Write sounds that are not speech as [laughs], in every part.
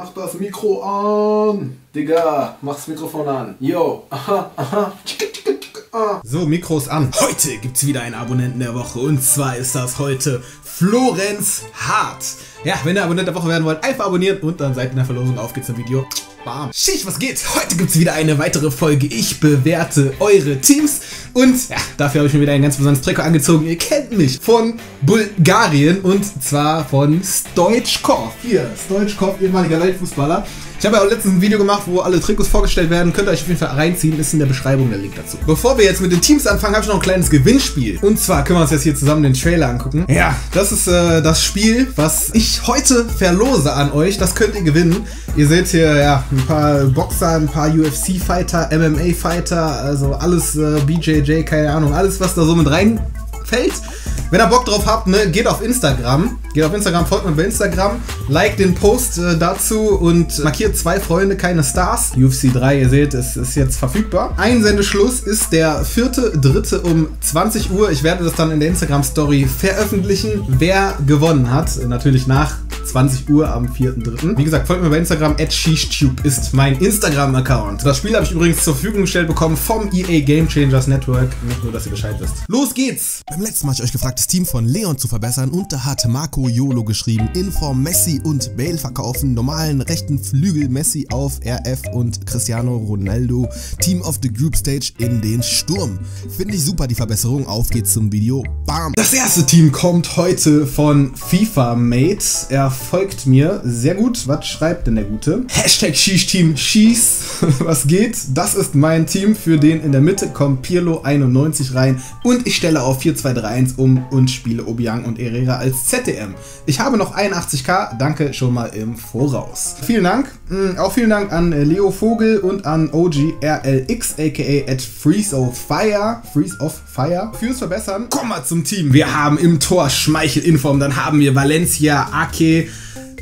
Mach das Mikro an. Digga, mach's Mikrofon an. Yo, aha, aha. So, Mikros an. Heute gibt's wieder einen Abonnenten der Woche und zwar ist das heute Florenz Hart. Ja, wenn ihr Abonnent der Woche werden wollt, einfach abonnieren und dann seid ihr in der Verlosung. Auf geht's zum Video. Bam. Schicht, was geht? Heute gibt's wieder eine weitere Folge. Ich bewerte eure Teams und ja, dafür habe ich mir wieder ein ganz besonderes Trikot angezogen. Ihr kennt mich von Bulgarien und zwar von Stoichkov. Hier, Stoichkov, ehemaliger Weltfußballer. Ich habe ja auch letztens ein Video gemacht, wo alle Trikots vorgestellt werden. Könnt ihr euch auf jeden Fall reinziehen, ist in der Beschreibung der Link dazu. Bevor wir jetzt mit den Teams anfangen, habe ich noch ein kleines Gewinnspiel. Und zwar können wir uns jetzt hier zusammen den Trailer angucken. Ja, das ist äh, das Spiel, was ich heute verlose an euch. Das könnt ihr gewinnen. Ihr seht hier ja ein paar Boxer, ein paar UFC-Fighter, MMA-Fighter, also alles äh, BJJ, keine Ahnung, alles was da so mit reinfällt. Wenn ihr Bock drauf habt, ne, geht auf Instagram. Geht auf Instagram, folgt mir bei Instagram, like den Post äh, dazu und markiert zwei Freunde, keine Stars. UFC 3, ihr seht, es ist jetzt verfügbar. Einsendeschluss ist der 4.3. um 20 Uhr. Ich werde das dann in der Instagram-Story veröffentlichen, wer gewonnen hat. Natürlich nach 20 Uhr am 4.3. Wie gesagt, folgt mir bei Instagram, at ist mein Instagram-Account. Das Spiel habe ich übrigens zur Verfügung gestellt bekommen vom EA Game Changers Network. Nicht nur, dass ihr Bescheid wisst. Los geht's! Beim letzten Mal habe ich euch gefragt, das Team von Leon zu verbessern und da hat Marco Yolo geschrieben, Inform Messi und Bale verkaufen, normalen rechten Flügel Messi auf RF und Cristiano Ronaldo, Team of the Group Stage in den Sturm. Finde ich super die Verbesserung, auf geht's zum Video, bam! Das erste Team kommt heute von FIFA Mate. Er folgt mir. Sehr gut. Was schreibt denn der Gute? Hashtag Schieß-Team Schieß. [laughs] Was geht? Das ist mein Team. Für den in der Mitte kommt Pirlo 91 rein. Und ich stelle auf 4-2-3-1 um und spiele Obiang und Herrera als ZDM. Ich habe noch 81k. Danke schon mal im Voraus. Vielen Dank. Mm, auch vielen Dank an äh, Leo Vogel und an OGRLX aka at Freeze of Fire. Freeze of Fire. Fürs Verbessern. Komm mal zum Team. Wir haben im Tor Schmeichel Inform. Dann haben wir Valencia, Ake,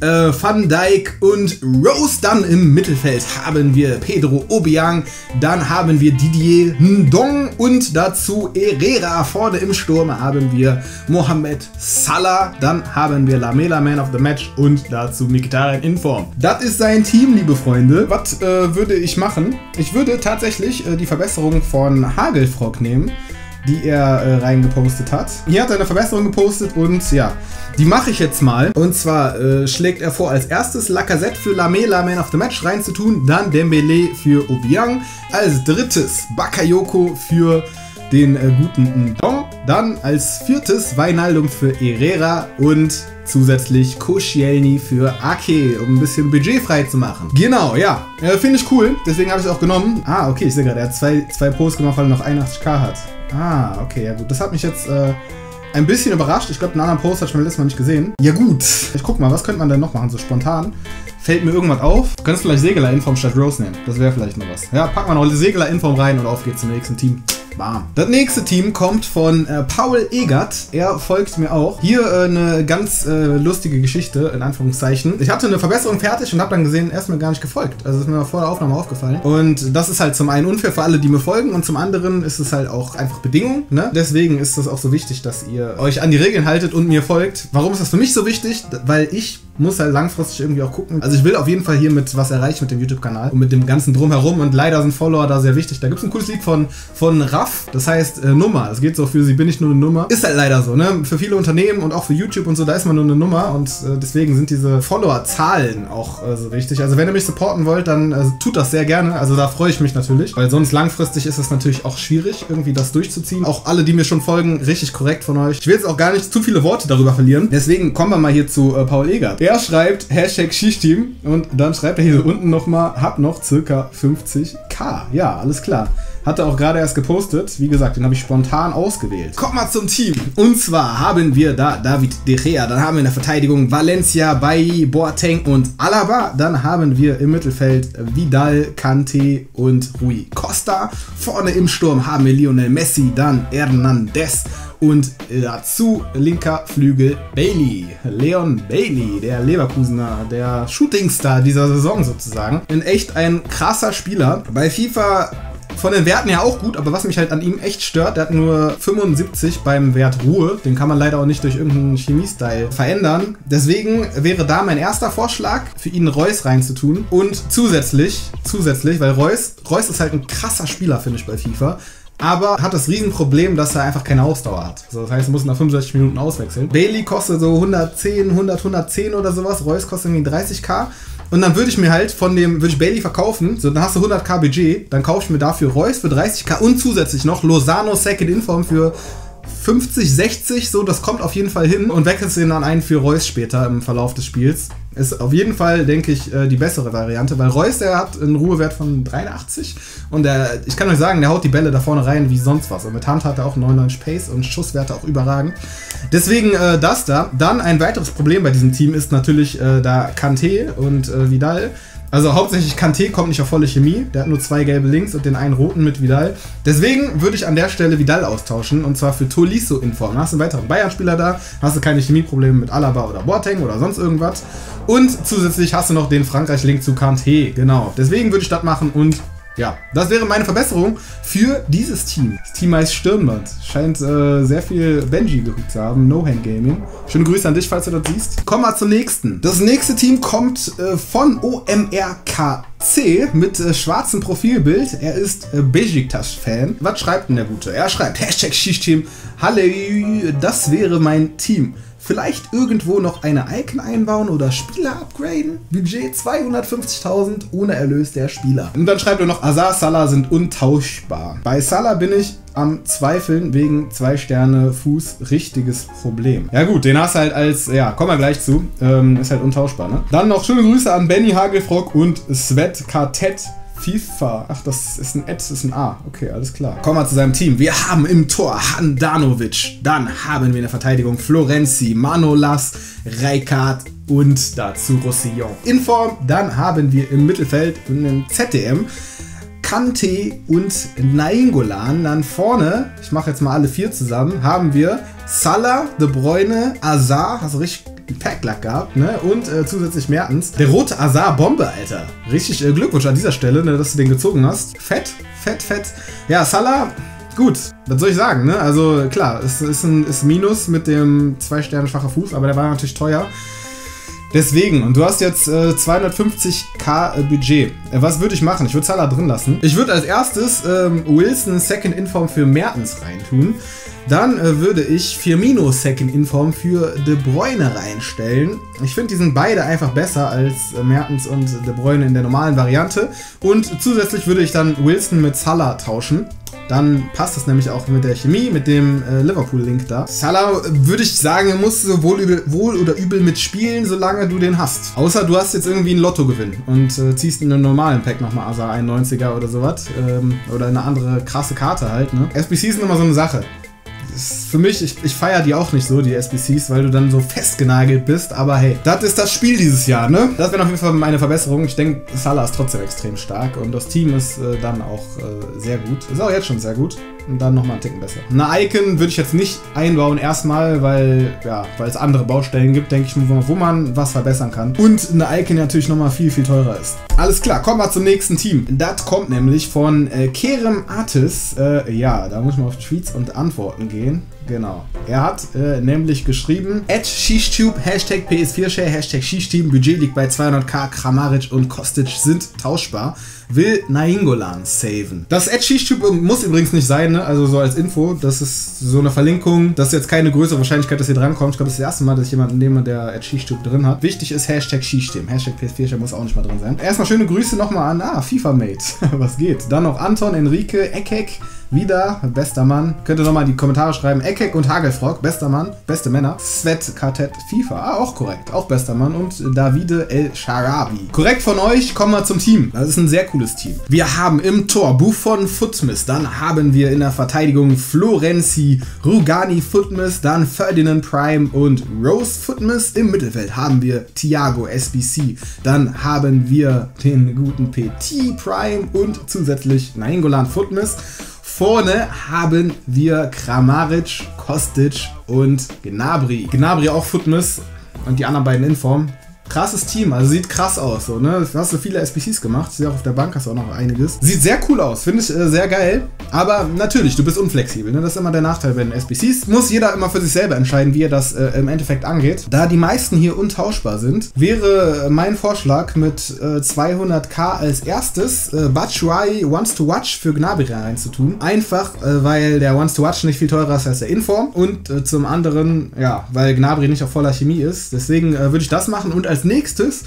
äh, Van Dijk und Rose. Dann im Mittelfeld haben wir Pedro Obiang, dann haben wir Didier Ndong und dazu Herrera. Vorne im Sturm haben wir Mohamed Salah, dann haben wir Lamela Man of the Match und dazu Mkhitaryan in Form. Das ist sein Team, liebe Freunde. Was äh, würde ich machen? Ich würde tatsächlich äh, die Verbesserung von Hagelfrock nehmen die er äh, reingepostet hat. Hier hat er eine Verbesserung gepostet und ja, die mache ich jetzt mal. Und zwar äh, schlägt er vor, als erstes Lacazette für Lamela Man of the Match reinzutun, dann Dembele für Obiang, als drittes Bakayoko für den äh, guten Ndong, dann als viertes Weinaldum für Herrera und zusätzlich Koscielny für Ake, um ein bisschen Budget frei zu machen. Genau, ja. Äh, Finde ich cool, deswegen habe ich es auch genommen. Ah, okay, ich sehe gerade, er hat zwei, zwei Posts gemacht, weil er noch 81k hat. Ah, okay, ja gut. Das hat mich jetzt äh, ein bisschen überrascht. Ich glaube, einen anderen Post hat schon letztes Mal nicht gesehen. Ja gut, ich guck mal, was könnte man denn noch machen, so spontan? Fällt mir irgendwas auf? Du könntest vielleicht Segler-Inform statt Rose nehmen. Das wäre vielleicht noch was. Ja, packen wir noch Segler-Inform rein und auf geht's zum nächsten Team. Bam. Das nächste Team kommt von äh, Paul Egert. Er folgt mir auch. Hier äh, eine ganz äh, lustige Geschichte, in Anführungszeichen. Ich hatte eine Verbesserung fertig und habe dann gesehen, er ist mir gar nicht gefolgt. Also ist mir vor der Aufnahme aufgefallen. Und das ist halt zum einen unfair für alle, die mir folgen und zum anderen ist es halt auch einfach Bedingung. Ne? Deswegen ist es auch so wichtig, dass ihr euch an die Regeln haltet und mir folgt. Warum ist das für mich so wichtig? Weil ich muss halt langfristig irgendwie auch gucken. Also ich will auf jeden Fall hier mit was erreichen mit dem YouTube-Kanal und mit dem ganzen Drumherum und leider sind Follower da sehr wichtig. Da gibt es ein cooles Lied von, von Raff, das heißt äh, Nummer. Es geht so für sie bin ich nur eine Nummer. Ist halt leider so, ne? Für viele Unternehmen und auch für YouTube und so, da ist man nur eine Nummer und äh, deswegen sind diese Follower-Zahlen auch äh, so wichtig. Also wenn ihr mich supporten wollt, dann äh, tut das sehr gerne. Also da freue ich mich natürlich, weil sonst langfristig ist es natürlich auch schwierig, irgendwie das durchzuziehen. Auch alle, die mir schon folgen, richtig korrekt von euch. Ich will jetzt auch gar nicht zu viele Worte darüber verlieren. Deswegen kommen wir mal hier zu äh, Paul Egert. Er schreibt Hashtag Schichtteam und dann schreibt er hier unten nochmal, hab noch circa 50k. Ja, alles klar. Hatte auch gerade erst gepostet. Wie gesagt, den habe ich spontan ausgewählt. Kommt mal zum Team. Und zwar haben wir da David De Gea. Dann haben wir in der Verteidigung Valencia, Bailly, Boateng und Alaba. Dann haben wir im Mittelfeld Vidal, Kante und Rui Costa. Vorne im Sturm haben wir Lionel Messi, dann Hernandez und dazu linker Flügel Bailey. Leon Bailey, der Leverkusener, der Shootingstar dieser Saison sozusagen. In echt ein krasser Spieler. Bei FIFA von den Werten her auch gut, aber was mich halt an ihm echt stört, der hat nur 75 beim Wert Ruhe. Den kann man leider auch nicht durch irgendeinen Chemie-Style verändern. Deswegen wäre da mein erster Vorschlag, für ihn Reus reinzutun. Und zusätzlich, zusätzlich, weil Reus, Reus ist halt ein krasser Spieler, finde ich, bei FIFA aber hat das Riesenproblem, dass er einfach keine Ausdauer hat. So, das heißt, er muss nach 65 Minuten auswechseln. Bailey kostet so 110, 100, 110 oder sowas. Reus kostet irgendwie 30k. Und dann würde ich mir halt von dem, würde ich Bailey verkaufen, so dann hast du 100k Budget, dann kaufe ich mir dafür Reus für 30k und zusätzlich noch Lozano Second Inform für 50, 60, so, das kommt auf jeden Fall hin und wechselst ihn dann ein für Reus später im Verlauf des Spiels. Ist auf jeden Fall, denke ich, äh, die bessere Variante, weil Reus, der hat einen Ruhewert von 83 und der, ich kann euch sagen, der haut die Bälle da vorne rein wie sonst was. Und mit Hand hat er auch 99 Pace und Schusswerte auch überragend. Deswegen äh, das da. Dann ein weiteres Problem bei diesem Team ist natürlich äh, da Kanté und äh, Vidal. Also hauptsächlich Kanté kommt nicht auf volle Chemie. Der hat nur zwei gelbe links und den einen roten mit Vidal. Deswegen würde ich an der Stelle Vidal austauschen und zwar für Tolisso in Form. Dann hast du einen weiteren Bayern-Spieler da, hast du keine Chemieprobleme mit Alaba oder Boateng oder sonst irgendwas. Und zusätzlich hast du noch den Frankreich-Link zu Kanté. Genau. Deswegen würde ich das machen und ja, das wäre meine Verbesserung für dieses Team. Das Team heißt Stirnband. Scheint äh, sehr viel Benji geguckt zu haben. No Hand Gaming. Schöne Grüße an dich, falls du das siehst. Kommen wir zum nächsten. Das nächste Team kommt äh, von OMRKC mit äh, schwarzem Profilbild. Er ist äh, Besiktas-Fan. Was schreibt denn der Gute? Er schreibt Hashtag Schichtteam. Hallo, das wäre mein Team. Vielleicht irgendwo noch eine Icon einbauen oder Spieler upgraden. Budget 250.000 ohne Erlös der Spieler. Und dann schreibt er noch, Azar, Salah sind untauschbar. Bei Salah bin ich am Zweifeln wegen zwei Sterne Fuß richtiges Problem. Ja gut, den hast du halt als, ja, kommen wir gleich zu. Ähm, ist halt untauschbar, ne? Dann noch schöne Grüße an Benny Hagelfrock und Svet Kartett. FIFA. Ach, das ist ein Ad, das ist ein A. Okay, alles klar. Kommen wir zu seinem Team. Wir haben im Tor Handanovic. Dann haben wir in der Verteidigung Florenzi, Manolas, Reikart und dazu Roussillon. In Form, dann haben wir im Mittelfeld einen ZDM. Kante und Nainggolan. Dann vorne, ich mache jetzt mal alle vier zusammen, haben wir Salah, De Bruyne, Azar, hast du richtig Packlack gehabt, ne? Und äh, zusätzlich Mertens. Der rote Azar-Bombe, Alter. Richtig äh, Glückwunsch an dieser Stelle, ne, dass du den gezogen hast. Fett, fett, fett. Ja, Salah, gut. Was soll ich sagen, ne? Also klar, es ist ein ist Minus mit dem zwei Sterne schwacher Fuß, aber der war natürlich teuer. Deswegen, und du hast jetzt äh, 250k äh, Budget. Äh, was würde ich machen? Ich würde Salah drin lassen. Ich würde als erstes ähm, Wilson Second Inform für Mertens reintun. Dann äh, würde ich Firmino Second Inform für De Bruyne reinstellen. Ich finde, die sind beide einfach besser als äh, Mertens und De Bruyne in der normalen Variante. Und zusätzlich würde ich dann Wilson mit Salah tauschen. Dann passt das nämlich auch mit der Chemie, mit dem äh, Liverpool-Link da. Salah würde ich sagen, musst du wohl, übel, wohl oder übel mitspielen, solange du den hast. Außer du hast jetzt irgendwie einen Lottogewinn und äh, ziehst in einem normalen Pack nochmal Asa 91er oder sowas. Ähm, oder eine andere krasse Karte halt. Ne? SBC sind immer so eine Sache ist für mich, ich, ich feiere die auch nicht so, die SBCs, weil du dann so festgenagelt bist. Aber hey, das ist das Spiel dieses Jahr, ne? Das wäre auf jeden Fall meine Verbesserung. Ich denke, Salah ist trotzdem extrem stark und das Team ist äh, dann auch äh, sehr gut. Ist auch jetzt schon sehr gut. Und dann nochmal einen Ticken besser. Eine Icon würde ich jetzt nicht einbauen, erstmal, weil ja, weil es andere Baustellen gibt, denke ich, wo, wo man was verbessern kann. Und eine Icon natürlich nochmal viel, viel teurer ist. Alles klar, kommen wir zum nächsten Team. Das kommt nämlich von äh, Kerem Artis. Äh, ja, da muss ich mal auf Tweets und Antworten gehen. Genau. Er hat äh, nämlich geschrieben, at Hashtag PS4Share, Hashtag ShishTeam, Budget liegt bei 200k, Kramaric und Kostic sind tauschbar will Nainggolan saven. Das Edge-Typ muss übrigens nicht sein, ne? also so als Info. Das ist so eine Verlinkung. Das ist jetzt keine größere Wahrscheinlichkeit, dass ihr drankommt. Ich glaube, das ist das erste Mal, dass ich jemanden nehme, der Edge-Typ drin hat. Wichtig ist Hashtag Skistim. Hashtag PS4 muss auch nicht mal drin sein. Erstmal schöne Grüße nochmal an ah, FIFA-Mate. [laughs] Was geht? Dann noch Anton, Enrique, Ekek, wieder, bester Mann. Könnt ihr nochmal in die Kommentare schreiben. Eckek und Hagelfrock, bester Mann, beste Männer. Svet Quartett FIFA, ah, auch korrekt, auch bester Mann. Und Davide El Sharabi. Korrekt von euch, kommen wir zum Team. Das ist ein sehr cooles Team. Wir haben im Tor Buffon Footmiss, dann haben wir in der Verteidigung Florenzi, Rugani Footmiss, dann Ferdinand Prime und Rose Footmiss. Im Mittelfeld haben wir Thiago SBC, dann haben wir den guten Petit Prime und zusätzlich Nainggolan Footmiss. Vorne haben wir Kramaric, Kostic und Gnabry. Gnabry auch Footmiss und die anderen beiden in Form. Krasses Team, also sieht krass aus, so, ne? Du hast so viele SPCs gemacht, ich sehe auch auf der Bank hast du auch noch einiges. Sieht sehr cool aus, finde ich äh, sehr geil, aber natürlich, du bist unflexibel, ne? Das ist immer der Nachteil bei den SPCs. Muss jeder immer für sich selber entscheiden, wie er das äh, im Endeffekt angeht. Da die meisten hier untauschbar sind, wäre mein Vorschlag mit äh, 200k als erstes äh, Batshuayi Wants to Watch für Gnabry reinzutun. Einfach, äh, weil der Wants to Watch nicht viel teurer ist als der Inform und äh, zum anderen, ja, weil Gnabry nicht auf voller Chemie ist. Deswegen äh, würde ich das machen und als nächstes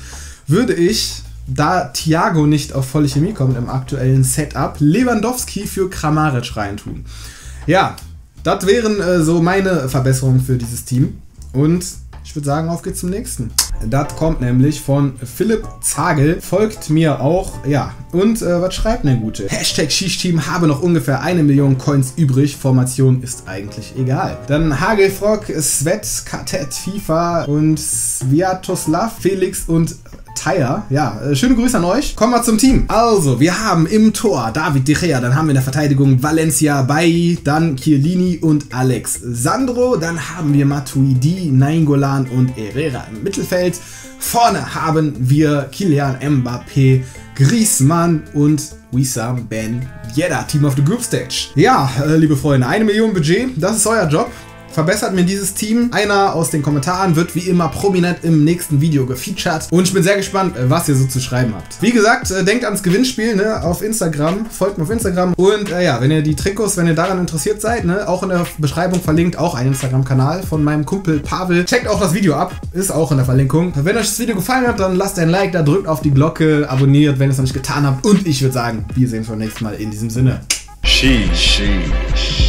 würde ich da Thiago nicht auf volle Chemie kommt im aktuellen Setup, Lewandowski für Kramaric reintun. Ja, das wären äh, so meine Verbesserungen für dieses Team. Und ich würde sagen, auf geht's zum nächsten. Das kommt nämlich von Philipp Zagel. Folgt mir auch, ja. Und äh, was schreibt denn Gute? Hashtag Shish-Team habe noch ungefähr eine Million Coins übrig. Formation ist eigentlich egal. Dann Hagelfrock, Svet, Kartett, FIFA und Sviatoslav, Felix und Tire. Ja, äh, schöne Grüße an euch. Kommen wir zum Team. Also, wir haben im Tor David De Gea, dann haben wir in der Verteidigung Valencia, Bailly, dann Chiellini und Alex Sandro. Dann haben wir Matuidi, Nainggolan und Herrera im Mittelfeld. Vorne haben wir Kylian Mbappé, Griezmann und Wissam Ben Yedda, Team of the Group Stage. Ja, äh, liebe Freunde, eine Million Budget, das ist euer Job verbessert mir dieses Team. Einer aus den Kommentaren wird wie immer prominent im nächsten Video gefeatured. Und ich bin sehr gespannt, äh, was ihr so zu schreiben habt. Wie gesagt, äh, denkt ans Gewinnspiel ne, auf Instagram. Folgt mir auf Instagram. Und äh, ja, wenn ihr die Trikots, wenn ihr daran interessiert seid, ne, auch in der Beschreibung verlinkt auch ein Instagram-Kanal von meinem Kumpel Pavel. Checkt auch das Video ab. Ist auch in der Verlinkung. Wenn euch das Video gefallen hat, dann lasst ein Like da, drückt auf die Glocke, abonniert, wenn ihr es noch nicht getan habt. Und ich würde sagen, wir sehen uns beim nächsten Mal in diesem Sinne. She, she, she.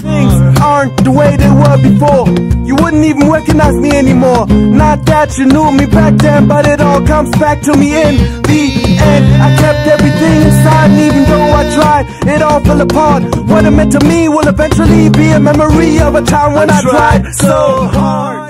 Things aren't the way they were before. You wouldn't even recognize me anymore. Not that you knew me back then, but it all comes back to me in the end. I kept everything inside, and even though I tried, it all fell apart. What it meant to me will eventually be a memory of a time when I, I tried so hard.